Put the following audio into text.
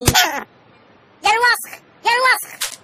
Я у вас! Я у!